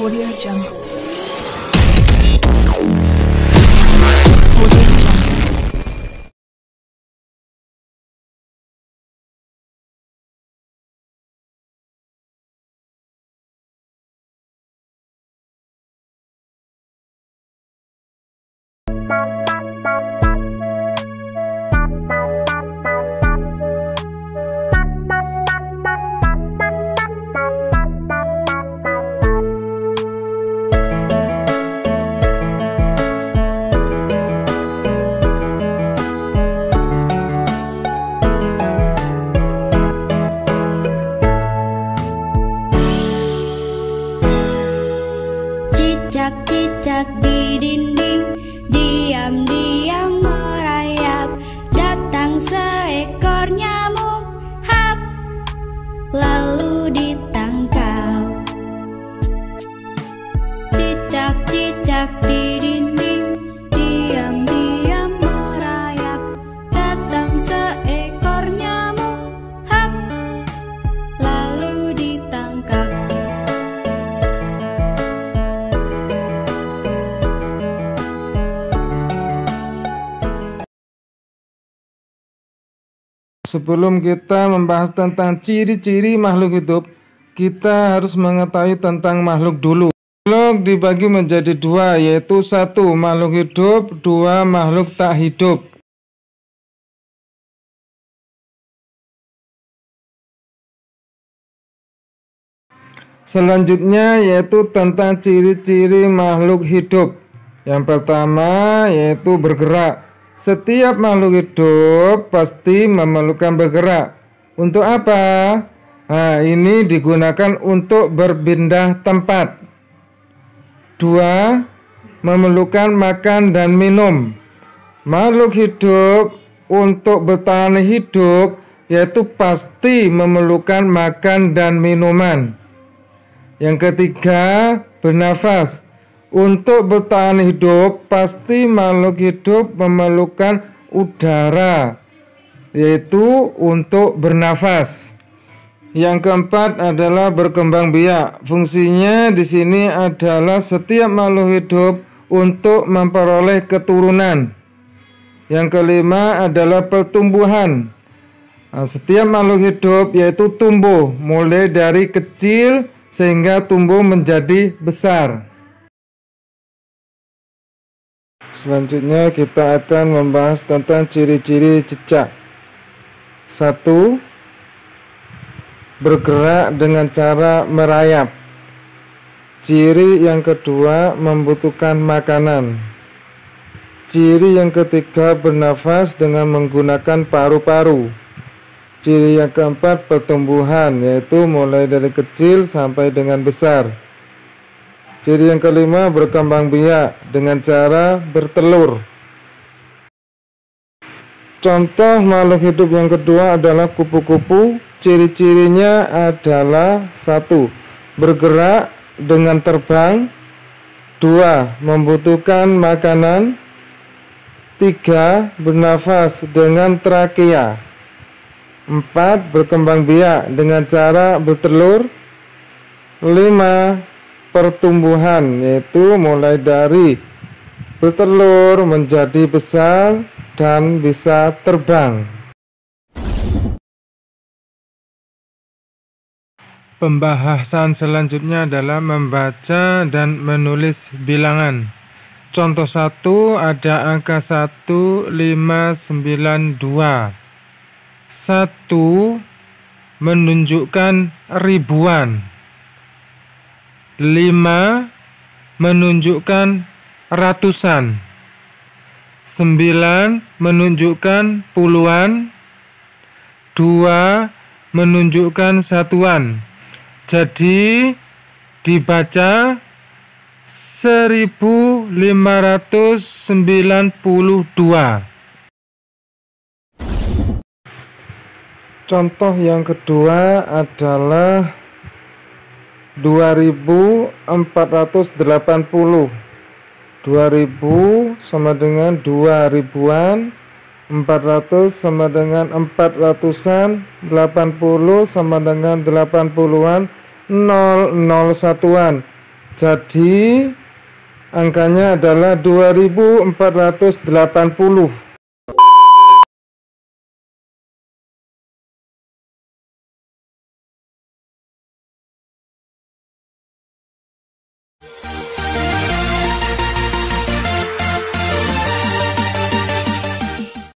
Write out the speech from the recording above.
Audio Jungle. Sebelum kita membahas tentang ciri-ciri makhluk hidup, kita harus mengetahui tentang makhluk dulu. Makhluk dibagi menjadi dua, yaitu satu makhluk hidup, dua makhluk tak hidup. Selanjutnya yaitu tentang ciri-ciri makhluk hidup. Yang pertama yaitu bergerak. Setiap makhluk hidup pasti memerlukan bergerak. Untuk apa? Nah, ini digunakan untuk berpindah tempat. Dua, memerlukan makan dan minum. Makhluk hidup untuk bertahan hidup yaitu pasti memerlukan makan dan minuman. Yang ketiga, bernafas. Untuk bertahan hidup, pasti makhluk hidup memerlukan udara, yaitu untuk bernafas. Yang keempat adalah berkembang biak. Fungsinya di sini adalah setiap makhluk hidup untuk memperoleh keturunan. Yang kelima adalah pertumbuhan. Nah, setiap makhluk hidup yaitu tumbuh mulai dari kecil sehingga tumbuh menjadi besar. Selanjutnya kita akan membahas tentang ciri-ciri cicak. Satu, bergerak dengan cara merayap. Ciri yang kedua membutuhkan makanan. Ciri yang ketiga bernafas dengan menggunakan paru-paru. Ciri yang keempat pertumbuhan yaitu mulai dari kecil sampai dengan besar. Ciri yang kelima berkembang biak dengan cara bertelur. Contoh makhluk hidup yang kedua adalah kupu-kupu. Ciri-cirinya adalah satu, bergerak dengan terbang. Dua, membutuhkan makanan. Tiga, bernafas dengan trakea. Empat, berkembang biak dengan cara bertelur. Lima, pertumbuhan yaitu mulai dari bertelur menjadi besar dan bisa terbang. Pembahasan selanjutnya adalah membaca dan menulis bilangan. Contoh satu ada angka 1592. Satu menunjukkan ribuan. 5 menunjukkan ratusan 9 menunjukkan puluhan. 2 menunjukkan satuan. Jadi dibaca 1592 Contoh yang kedua adalah 2480 2000 sama dengan 2000-an 400 sama dengan 400-an 80 sama dengan 80-an 0 0 satuan. Jadi angkanya adalah 2480